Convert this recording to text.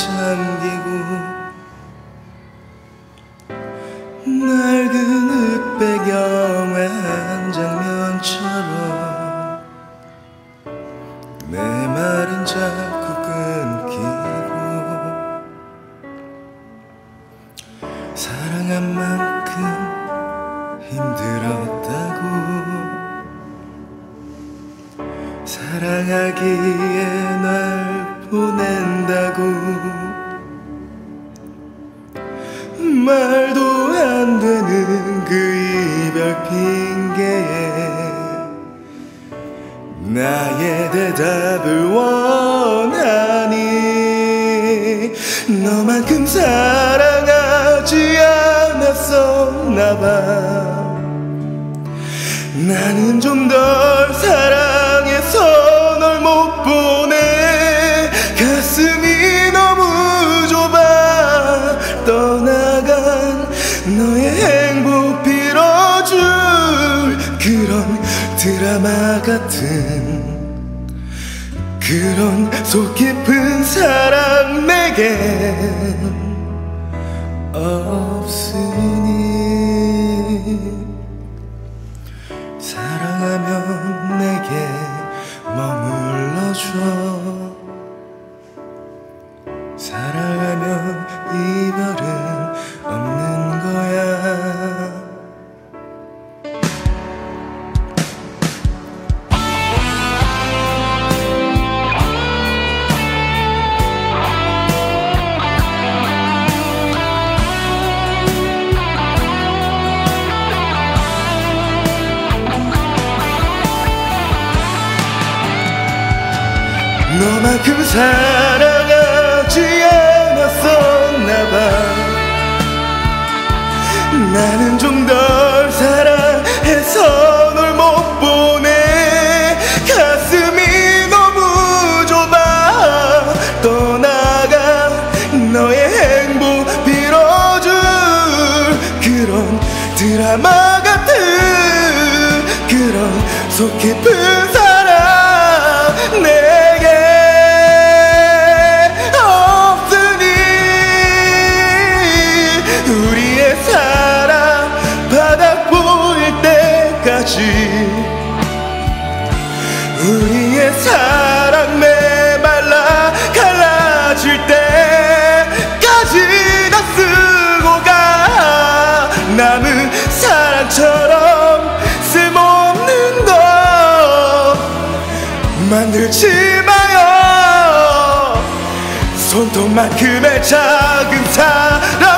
잠기고 낡은 흙배경의 한 장면처럼 내 말은 자꾸 끊기고 사랑한 만큼 힘들었다고 사랑하기에 날 보낸다고 말도 안 되는 그 이별 핑계에 나의 대답을 원하니 너만큼 사랑하지 않았었나봐. 나는 좀 덜 사랑 너의 행복 빌어줄 그런 드라마 같은 그런 속 깊은 사랑 내겐 없으니 너만큼 사랑하지 않았었나봐. 나는 좀 덜 사랑해서 널 못 보내. 가슴이 너무 좁아. 떠나간 너의 행복 빌어줄 그런 드라마 같은 그런 속 깊은 사랑. 내 우리의 사랑 메말라 갈라질 때까지 다 쓰고 가. 남은 사랑처럼 쓸모없는 것 만들지 마요. 손톱만큼의 작은 사랑